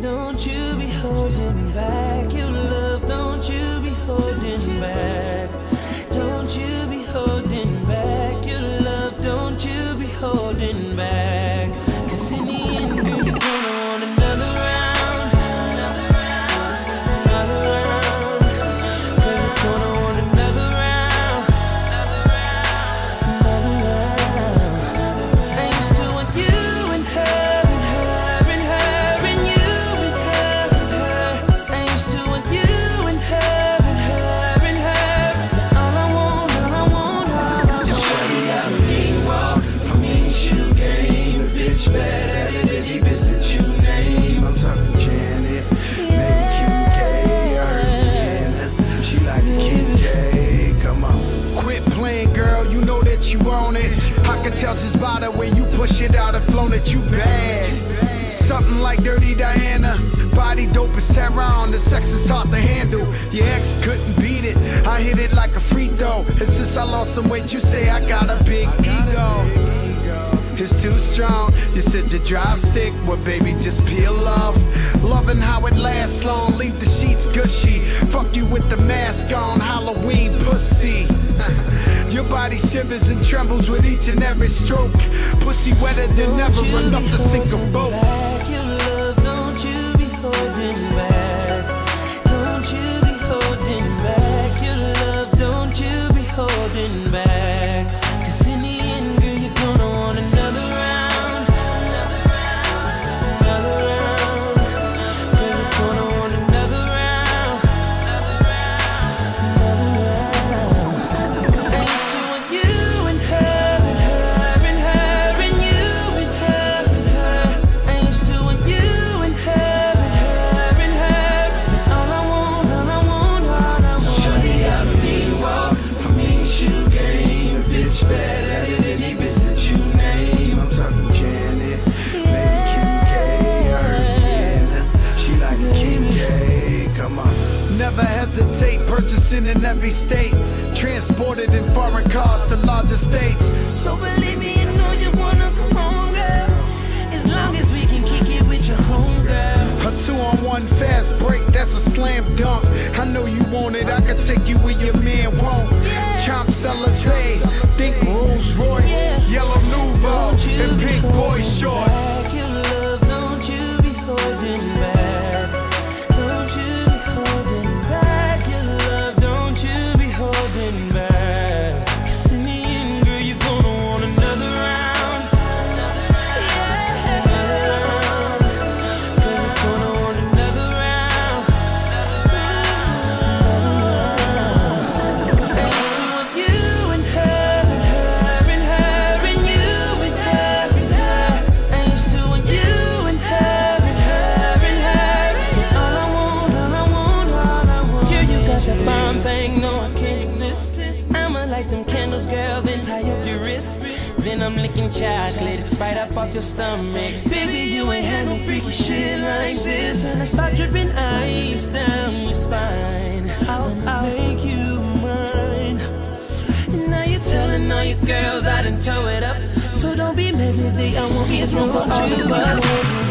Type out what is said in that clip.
Don't you be holding back I'm talking Janet. She like Kim K. Come on. Quit playing, girl, you know that you own it. I can tell just by the way you push it out and flown that you bad. Something like Dirty Diana. Body dope as Sarah the sex is hard to handle. Your ex couldn't beat it. I hit it like a free throw. And since I lost some weight, you say I got a big ego. It's too strong. You said you drive stick, well, baby, just peel off. Loving how it lasts long, leave the sheets gushy. Fuck you with the mask on, Halloween pussy. Your body shivers and trembles with each and every stroke. Pussy wetter than ever, Don't you enough to sink a boat. back your love. Don't you be holding back. Don't you be holding back your love. Don't you be holding back. Purchasing in every state. Transported in foreign cars to larger states. So believe me, you know you wanna come home, girl. As long as we can kick it with your home, girl. A two on one fast break, that's a slam dunk. I know you want it, I can take you where your man won't. Champs Alizé, I'm licking chocolate right up off your stomach. Baby, you ain't had no freaky shit like this. And I start dripping ice down your spine. I'll, I'll make you mine. And now you're telling all your girls I done tow it up. So don't be mad, baby. I won't get room for all of us.